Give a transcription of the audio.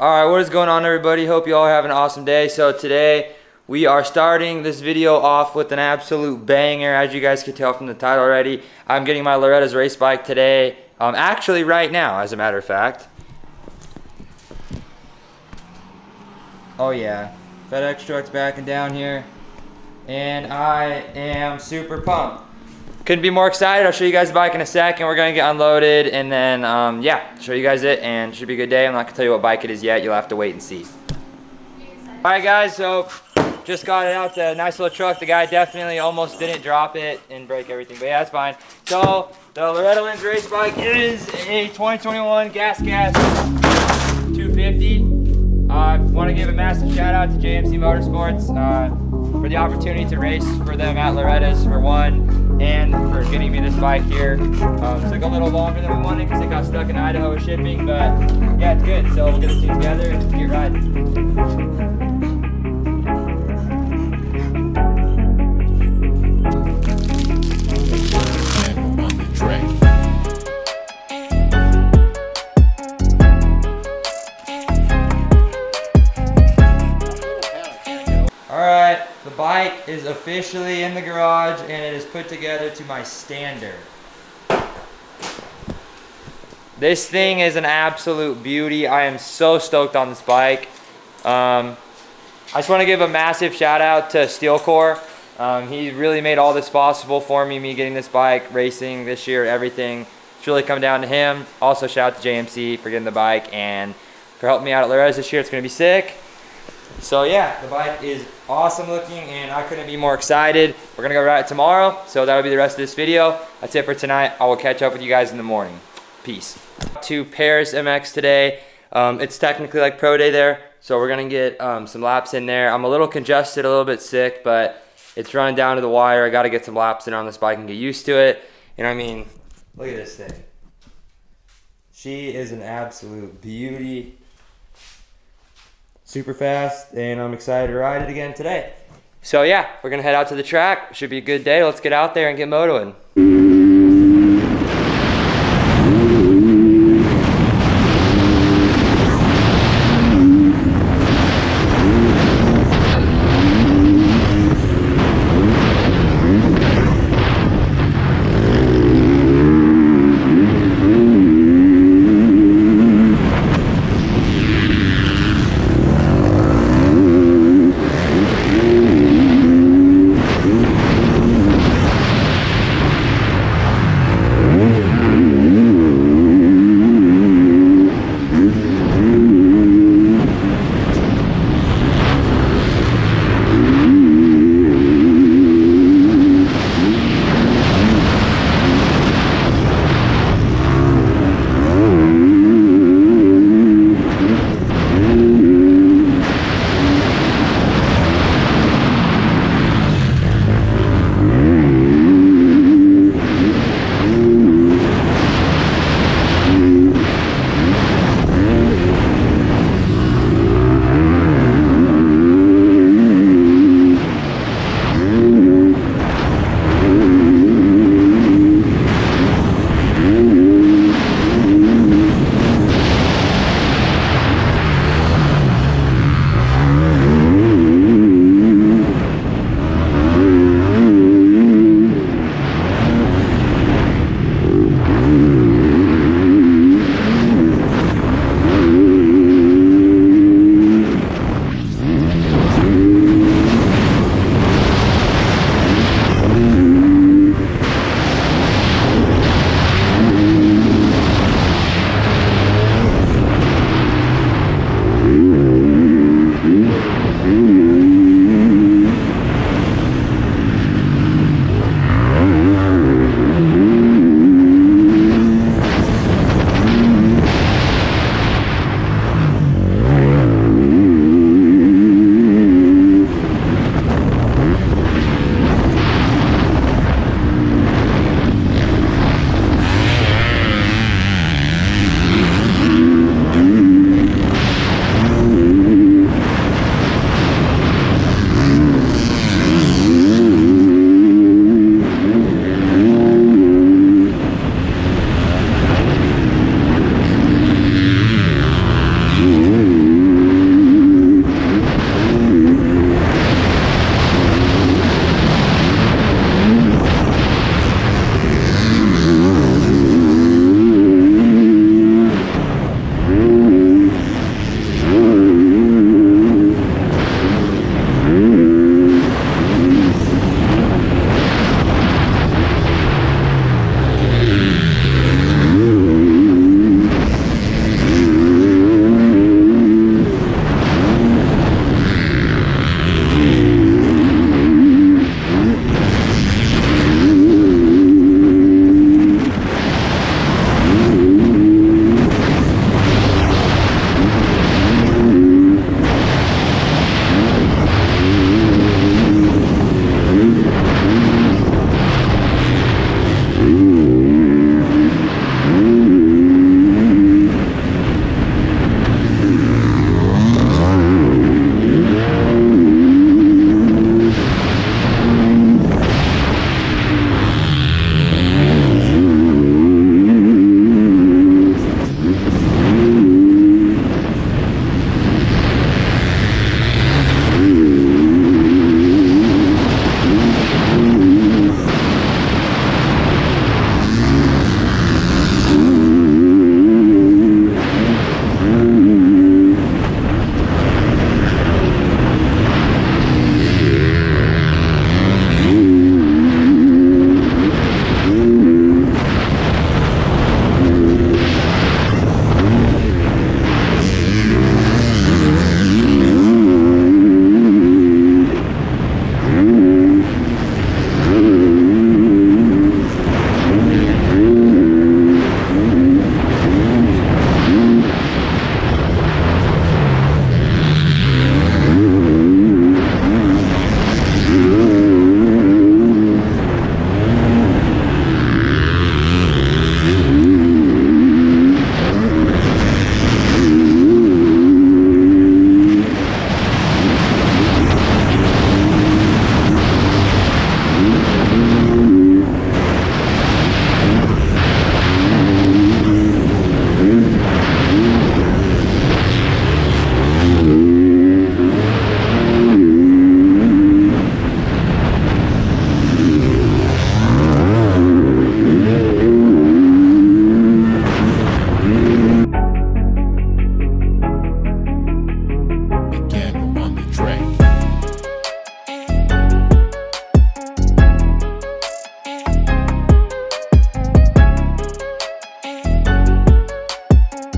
All right, what is going on everybody? Hope you all have an awesome day. So today we are starting this video off with an absolute banger as you guys can tell from the title already. I'm getting my Loretta's race bike today, um, actually right now as a matter of fact. Oh yeah, FedEx truck's backing down here and I am super pumped. Couldn't be more excited. I'll show you guys the bike in a second. We're gonna get unloaded and then, um, yeah, show you guys it and it should be a good day. I'm not gonna tell you what bike it is yet. You'll have to wait and see. All right, guys, so just got it out the nice little truck. The guy definitely almost didn't drop it and break everything, but yeah, that's fine. So the Loretta Lynn's race bike is a 2021 Gas Gas 250. I uh, want to give a massive shout out to JMC Motorsports uh, for the opportunity to race for them at Loretta's for one, and for getting me this bike here. Um, took a little longer than we wanted because it got stuck in Idaho shipping, but yeah, it's good. So we'll get this thing together and get riding. Officially in the garage and it is put together to my standard. This thing is an absolute beauty. I am so stoked on this bike. Um, I just want to give a massive shout out to Steelcore. Um, he really made all this possible for me, me getting this bike, racing this year, everything. It's really come down to him. Also shout out to JMC for getting the bike and for helping me out at Loretta's this year. It's going to be sick. So yeah, the bike is awesome looking and I couldn't be more excited. We're gonna go ride it tomorrow, so that'll be the rest of this video. That's it for tonight. I will catch up with you guys in the morning. Peace. To Paris MX today. Um, it's technically like pro day there, so we're gonna get um, some laps in there. I'm a little congested, a little bit sick, but it's running down to the wire. I gotta get some laps in on this bike and get used to it. And I mean, look at this thing. She is an absolute beauty super fast, and I'm excited to ride it again today. So yeah, we're gonna head out to the track. Should be a good day. Let's get out there and get motoing.